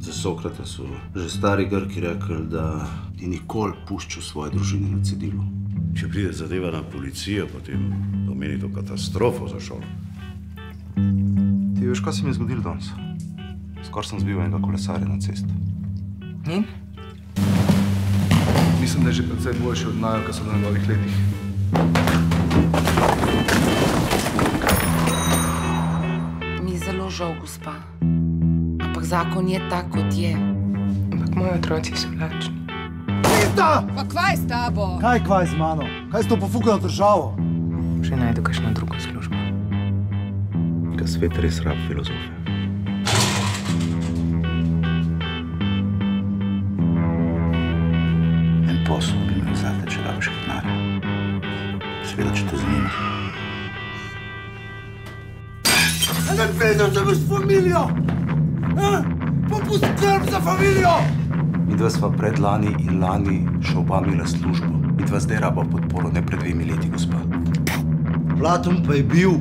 Za Sokrata so že stari Grki rekli, da ni nikoli puščal svoje družine na cedilu. Če pride zadeva na policijo, potem pomeni to katastrofo za šolo. Ti veš, kaj se mi je zgodilo danes? Skoraj sem zbil enega kolesarja na cesti. In? Mislim, da je že precej boljši od najo, ki so na njegovih letih. Mi je zelo žal, gospa. Ampak zakon je tak, kot je. Ampak moji otroci so lačni. Pizda! Pa kvaj s tabo? Kaj kvaj z mano? Kaj s to pofukano državo? Že najdu kakšno drugo službo. Ker svet res rab filozofe. En posel bi imel zate, če rabiš kot narja. Seveda, če te zanima. Ne vedel, da imaš familijo! Eh? Pa poskrb za familijo! Mi dva sva predlani in lani še oba imela službo. Mi dva zdaj raba podporo, ne pred dvemi leti, gospa. Platon pa je bil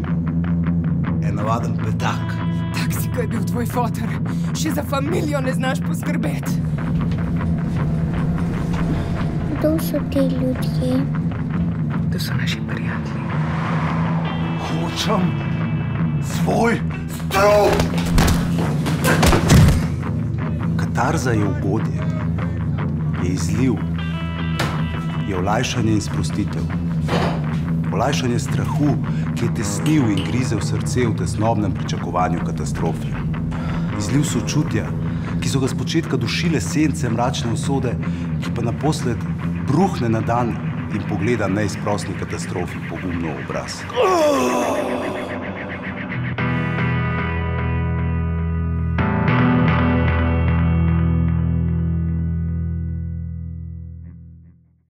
en navaden petak. Tak si, kot je bil tvoj fotor. Še za familijo ne znaš poskrbeti. Kdo so ti ljudje? To so naši prijatelji. Hočem svoj strop! Katarza je ugodje, je izliv, je olajšanje in sprostitev. Olajšanje strahu, ki je tesnil in grizel srce v tesnobnem pričakovanju katastrofe. Izliv sočutja, ki so ga spočetka dušile sence mračne usode, ki pa naposled bruhne na dan in pogleda neizprostni katastrofi pogumno v obraz.